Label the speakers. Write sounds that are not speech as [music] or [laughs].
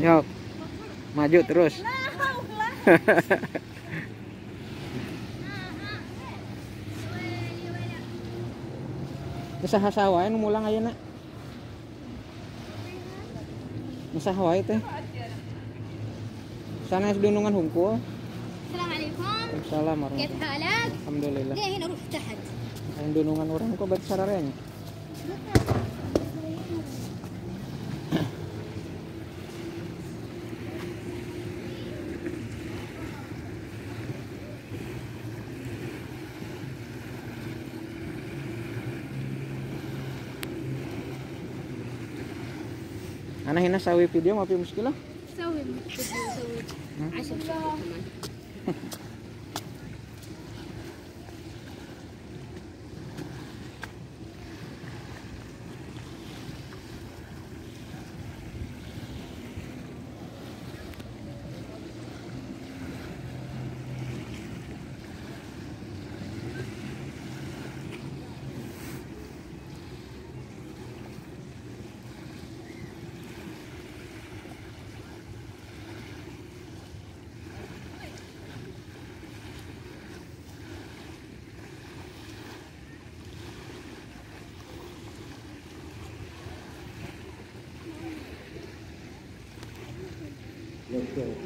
Speaker 1: yuk Maju terus. Usaha sawah yang mulang ayeuna. Usaha sawah itu Sana es dunungan hunku
Speaker 2: Assalamualaikum.
Speaker 1: Waalaikumsalam. Kif
Speaker 2: halak?
Speaker 1: Alhamdulillah. Ini
Speaker 2: hina ruh tahat.
Speaker 1: Yang dunungan orang kok bersyararnya? Ana hina sawi video mapi muskilah.
Speaker 2: Sawi. Sawi.
Speaker 1: Hmm?
Speaker 2: Asal. [laughs] 对。